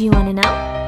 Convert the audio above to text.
Do you want to know?